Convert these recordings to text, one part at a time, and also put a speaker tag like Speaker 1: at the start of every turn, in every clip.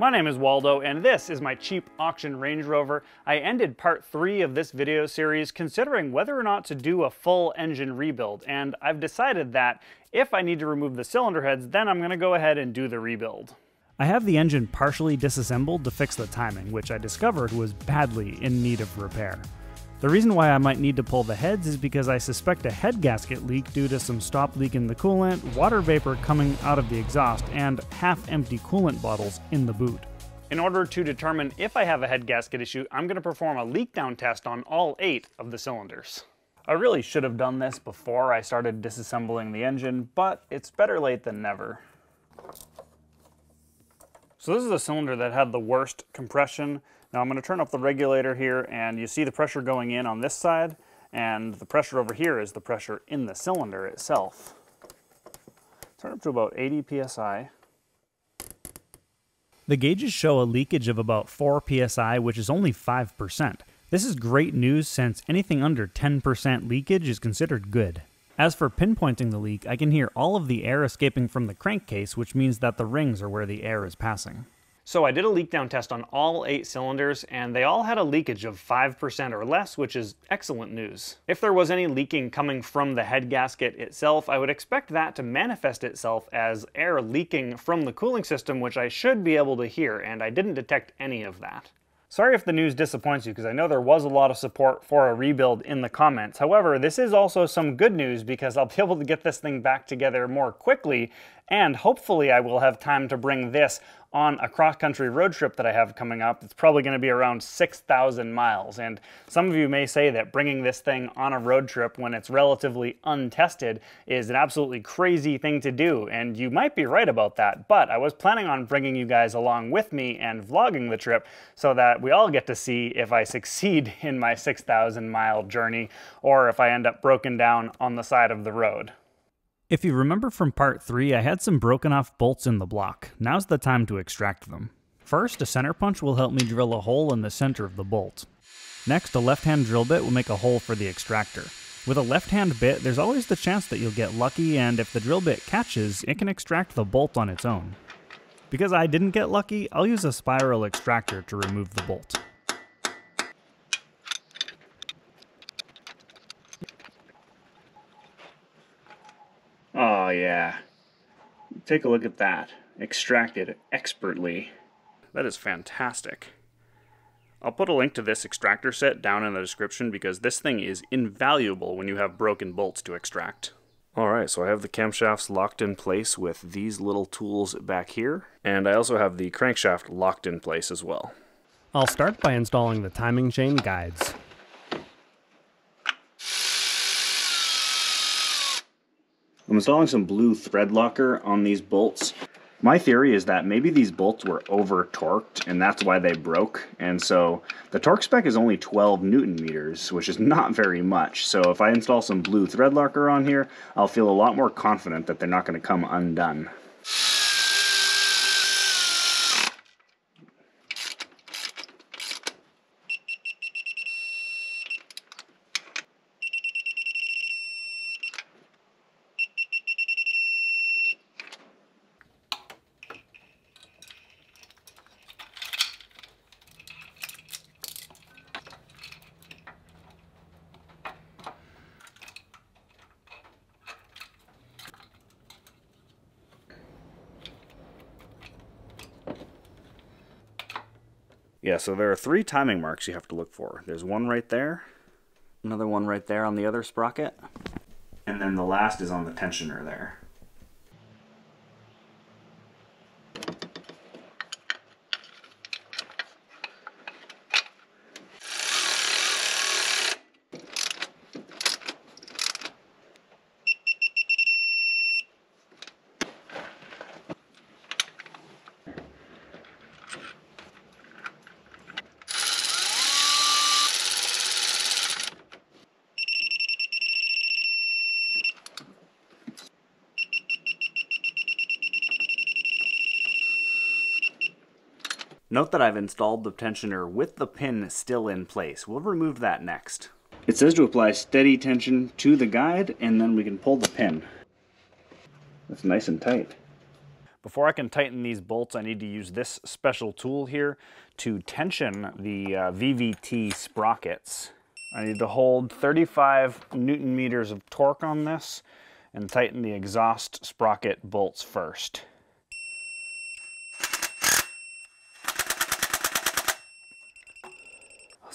Speaker 1: My name is Waldo, and this is my cheap auction Range Rover. I ended part three of this video series considering whether or not to do a full engine rebuild, and I've decided that if I need to remove the cylinder heads, then I'm gonna go ahead and do the rebuild. I have the engine partially disassembled to fix the timing, which I discovered was badly in need of repair. The reason why I might need to pull the heads is because I suspect a head gasket leak due to some stop leak in the coolant, water vapor coming out of the exhaust, and half-empty coolant bottles in the boot. In order to determine if I have a head gasket issue, I'm going to perform a leak down test on all eight of the cylinders. I really should have done this before I started disassembling the engine, but it's better late than never. So this is the cylinder that had the worst compression. Now I'm going to turn up the regulator here and you see the pressure going in on this side and the pressure over here is the pressure in the cylinder itself. Turn up to about 80 psi. The gauges show a leakage of about 4 psi, which is only 5%. This is great news since anything under 10% leakage is considered good. As for pinpointing the leak, I can hear all of the air escaping from the crankcase, which means that the rings are where the air is passing. So I did a leak down test on all eight cylinders and they all had a leakage of 5% or less, which is excellent news. If there was any leaking coming from the head gasket itself, I would expect that to manifest itself as air leaking from the cooling system, which I should be able to hear, and I didn't detect any of that. Sorry if the news disappoints you, because I know there was a lot of support for a rebuild in the comments. However, this is also some good news because I'll be able to get this thing back together more quickly, and hopefully I will have time to bring this on a cross-country road trip that I have coming up. It's probably going to be around 6,000 miles. And some of you may say that bringing this thing on a road trip when it's relatively untested is an absolutely crazy thing to do. And you might be right about that. But I was planning on bringing you guys along with me and vlogging the trip so that we all get to see if I succeed in my 6,000 mile journey or if I end up broken down on the side of the road. If you remember from part 3, I had some broken off bolts in the block. Now's the time to extract them. First, a center punch will help me drill a hole in the center of the bolt. Next, a left-hand drill bit will make a hole for the extractor. With a left-hand bit, there's always the chance that you'll get lucky, and if the drill bit catches, it can extract the bolt on its own. Because I didn't get lucky, I'll use a spiral extractor to remove the bolt. Oh yeah. Take a look at that. Extracted expertly. That is fantastic. I'll put a link to this extractor set down in the description because this thing is invaluable when you have broken bolts to extract. Alright, so I have the camshafts locked in place with these little tools back here, and I also have the crankshaft locked in place as well.
Speaker 2: I'll start by installing the timing chain guides.
Speaker 1: I'm installing some blue thread locker on these bolts. My theory is that maybe these bolts were over torqued and that's why they broke. And so the torque spec is only 12 newton meters, which is not very much. So if I install some blue thread locker on here, I'll feel a lot more confident that they're not going to come undone. Yeah, so there are three timing marks you have to look for. There's one right there, another one right there on the other sprocket, and then the last is on the tensioner there. Note that I've installed the tensioner with the pin still in place. We'll remove that next. It says to apply steady tension to the guide and then we can pull the pin. That's nice and tight. Before I can tighten these bolts, I need to use this special tool here to tension the uh, VVT sprockets. I need to hold 35 newton meters of torque on this and tighten the exhaust sprocket bolts first.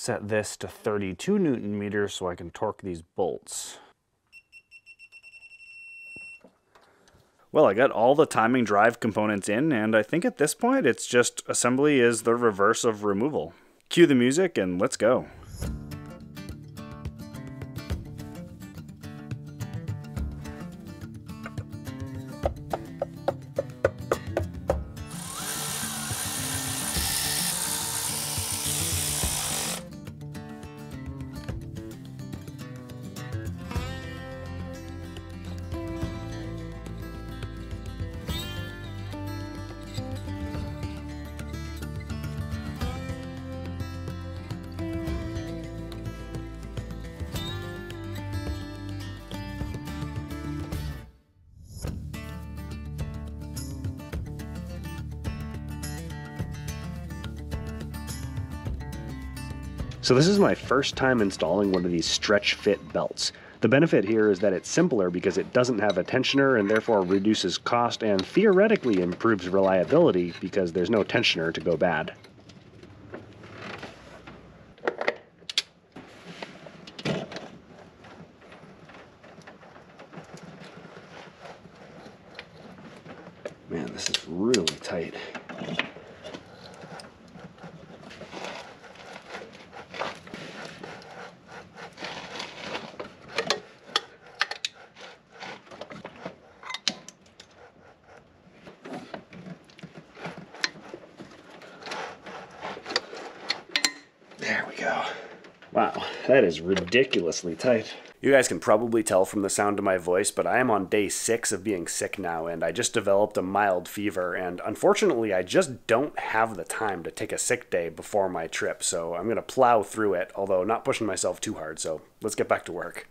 Speaker 1: Set this to 32 newton meters so I can torque these bolts. Well, I got all the timing drive components in, and I think at this point it's just assembly is the reverse of removal. Cue the music and let's go.
Speaker 3: So this is my first time installing one of these stretch fit belts. The benefit here is that it's simpler because it doesn't have a tensioner and therefore reduces cost and theoretically improves reliability because there's no tensioner to go bad. Man, this is really tight. That is ridiculously tight. You guys can probably tell from the sound of my voice, but I am on day six of being sick now, and I just developed a mild fever. And unfortunately, I just don't have the time to take a sick day before my trip, so I'm gonna plow through it, although not pushing myself too hard. So let's get back to work.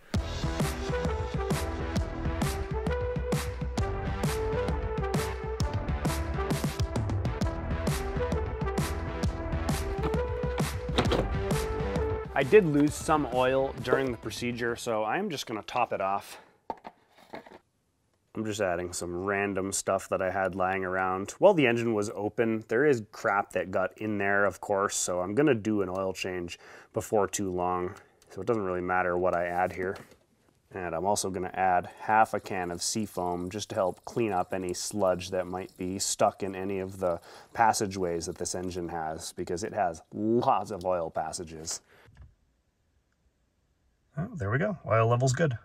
Speaker 1: I did lose some oil during the procedure, so I'm just gonna top it off. I'm just adding some random stuff that I had lying around. While the engine was open, there is crap that got in there, of course, so I'm gonna do an oil change before too long. So it doesn't really matter what I add here. And I'm also gonna add half a can of seafoam just to help clean up any sludge that might be stuck in any of the passageways that this engine has, because it has lots of oil passages.
Speaker 4: Oh, there we go. Oil level's good.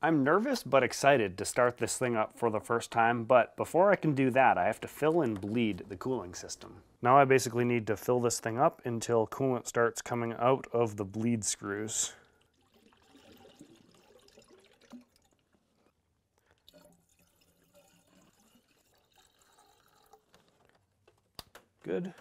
Speaker 1: I'm nervous but excited to start this thing up for the first time, but before I can do that, I have to fill and bleed the cooling system. Now I basically need to fill this thing up until coolant starts coming out of the bleed screws. Good.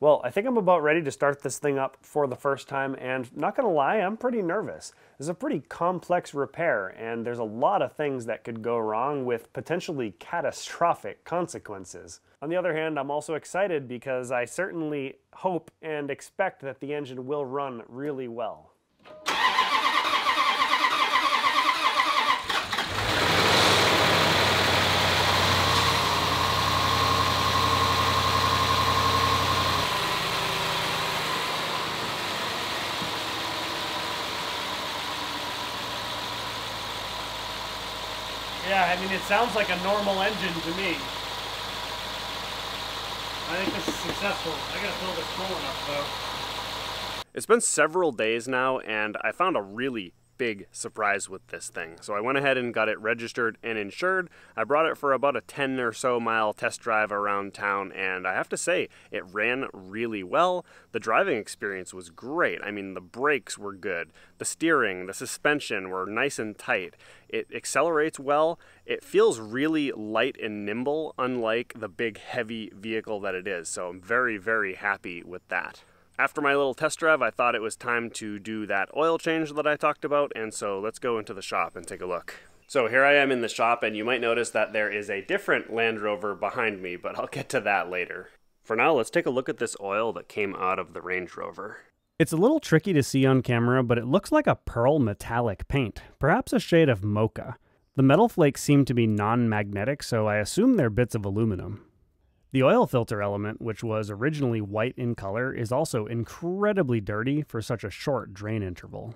Speaker 1: Well, I think I'm about ready to start this thing up for the first time, and not gonna lie, I'm pretty nervous. Is a pretty complex repair, and there's a lot of things that could go wrong with potentially catastrophic consequences. On the other hand, I'm also excited because I certainly hope and expect that the engine will run really well. Yeah, I mean, it sounds like a normal engine to me. I think this is successful. I gotta fill this full enough, though.
Speaker 3: It's been several days now, and I found a really big surprise with this thing. So I went ahead and got it registered and insured. I brought it for about a 10 or so mile test drive around town, and I have to say, it ran really well. The driving experience was great. I mean, the brakes were good, the steering, the suspension were nice and tight. It accelerates well. It feels really light and nimble, unlike the big, heavy vehicle that it is. So I'm very, very happy with that. After my little test drive, I thought it was time to do that oil change that I talked about, and so let's go into the shop and take a look. So here I am in the shop, and you might notice that there is a different Land Rover behind me, but I'll get to that later. For now, let's take a look at this oil that came out of the Range Rover.
Speaker 2: It's a little tricky to see on camera, but it looks like a pearl metallic paint, perhaps a shade of mocha. The metal flakes seem to be non magnetic, so I assume they're bits of aluminum. The oil filter element, which was originally white in color, is also incredibly dirty for such a short drain interval.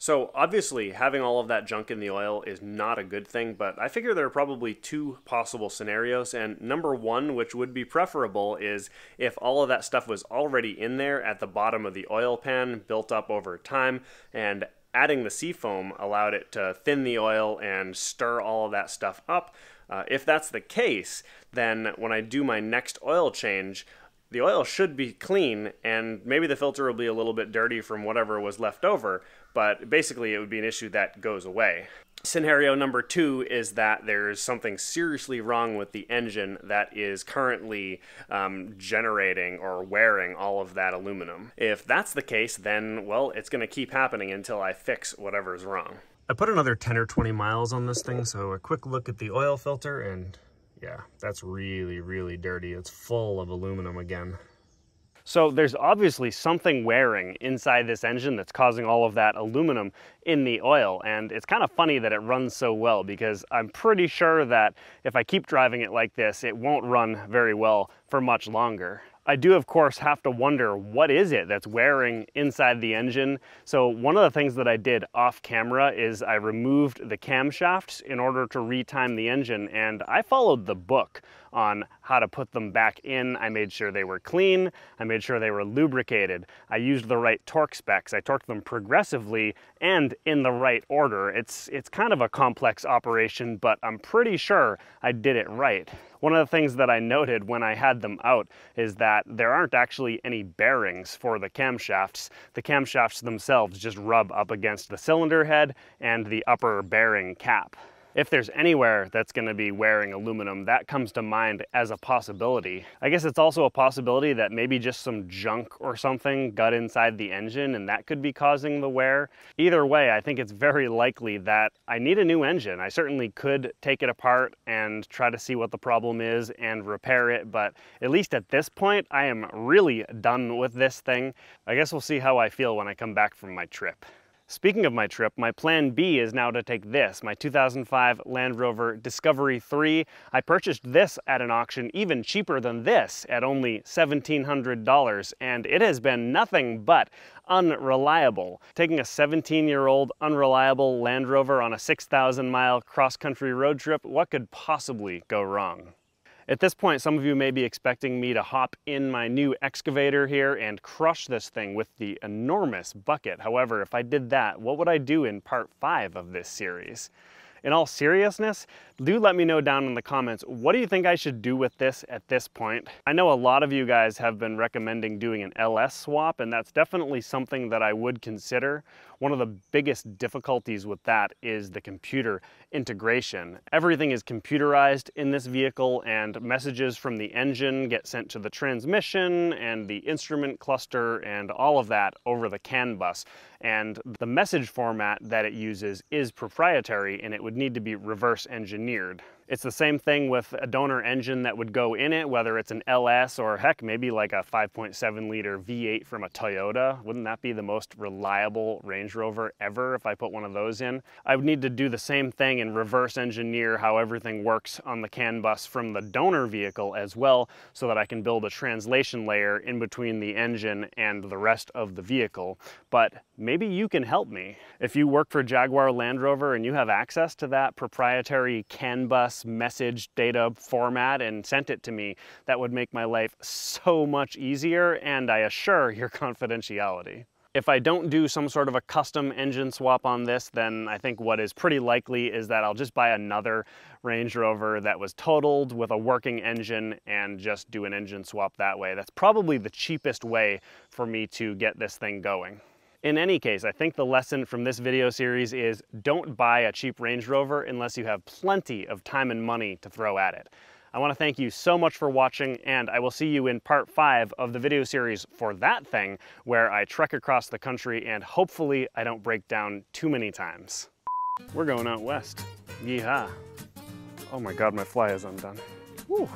Speaker 3: So, obviously, having all of that junk in the oil is not a good thing, but I figure there are probably two possible scenarios. And number one, which would be preferable, is if all of that stuff was already in there at the bottom of the oil pan, built up over time, and adding the seafoam allowed it to thin the oil and stir all of that stuff up. Uh, if that's the case, then when I do my next oil change, the oil should be clean and maybe the filter will be a little bit dirty from whatever was left over, but basically it would be an issue that goes away. Scenario number two is that there's something seriously wrong with the engine that is currently um, generating or wearing all of that aluminum. If that's the case, then, well, it's going to keep happening until I fix whatever's wrong. I put another 10 or 20 miles on this thing, so a quick look at the oil filter, and yeah, that's really, really dirty. It's full of aluminum again.
Speaker 2: So there's obviously something wearing inside this engine that's causing all of that aluminum in the oil. And it's kind of funny that it runs so well because I'm pretty sure that if I keep driving it like this, it won't run very well for much longer. I do, of course, have to wonder what is it that's wearing inside the engine. So one of the things that I did off camera is I removed the camshafts in order to retime the engine and I followed the book on how to put them back in. I made sure they were clean. I made sure they were lubricated. I used the right torque specs. I torqued them progressively and in the right order. It's, it's kind of a complex operation, but I'm pretty sure I did it right. One of the things that I noted when I had them out is that there aren't actually any bearings for the camshafts. The camshafts themselves just rub up against the cylinder head and the upper bearing cap if there's anywhere that's going to be wearing aluminum, that comes to mind as a possibility. I guess it's also a possibility that maybe just some junk or something got inside the engine and that could be causing the wear. Either way, I think it's very likely that I need a new engine. I certainly could take it apart and try to see what the problem is and repair it, but at least at this point, I am really done with this thing. I guess we'll see how I feel when I come back from my trip. Speaking of my trip, my plan B is now to take this, my 2005 Land Rover Discovery 3. I purchased this at an auction even cheaper than this at only $1,700 and it has been nothing but unreliable. Taking a 17-year-old unreliable Land Rover on a 6,000 mile cross-country road trip, what could possibly go wrong? At this point, some of you may be expecting me to hop in my new excavator here and crush this thing with the enormous bucket. However, if I did that, what would I do in part five of this series? In all seriousness, do let me know down in the comments, what do you think I should do with this at this point? I know a lot of you guys have been recommending doing an LS swap, and that's definitely something that I would consider. One of the biggest difficulties with that is the computer integration. Everything is computerized in this vehicle and messages from the engine get sent to the transmission and the instrument cluster and all of that over the CAN bus. And the message format that it uses is proprietary and it would need to be reverse engineered engineered. It's the same thing with a donor engine that would go in it, whether it's an LS or heck, maybe like a 5.7 liter V8 from a Toyota. Wouldn't that be the most reliable Range Rover ever if I put one of those in? I would need to do the same thing and reverse engineer how everything works on the CAN bus from the donor vehicle as well so that I can build a translation layer in between the engine and the rest of the vehicle. But maybe you can help me. If you work for Jaguar Land Rover and you have access to that proprietary CAN bus message data format and sent it to me, that would make my life so much easier and I assure your confidentiality. If I don't do some sort of a custom engine swap on this, then I think what is pretty likely is that I'll just buy another Range Rover that was totaled with a working engine and just do an engine swap that way. That's probably the cheapest way for me to get this thing going. In any case, I think the lesson from this video series is don't buy a cheap Range Rover unless you have plenty of time and money to throw at it. I want to thank you so much for watching, and I will see you in part 5 of the video series for that thing, where I trek across the country and hopefully I don't break down too many times. We're going out west. Yeehaw. Oh my god, my fly is undone. Whew.